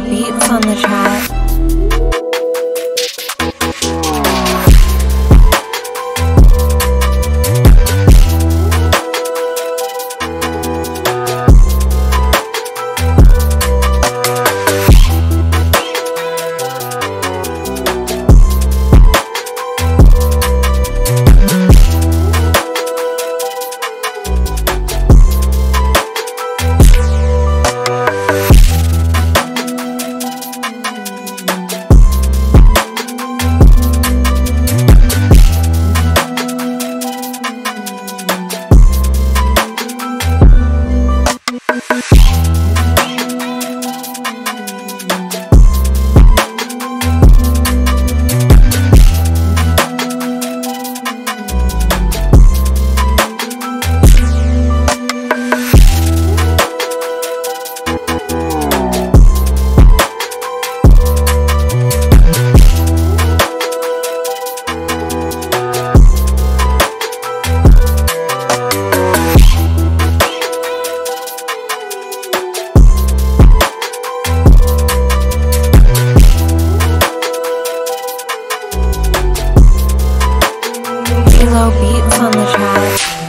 beats on the track. slow beats on the track.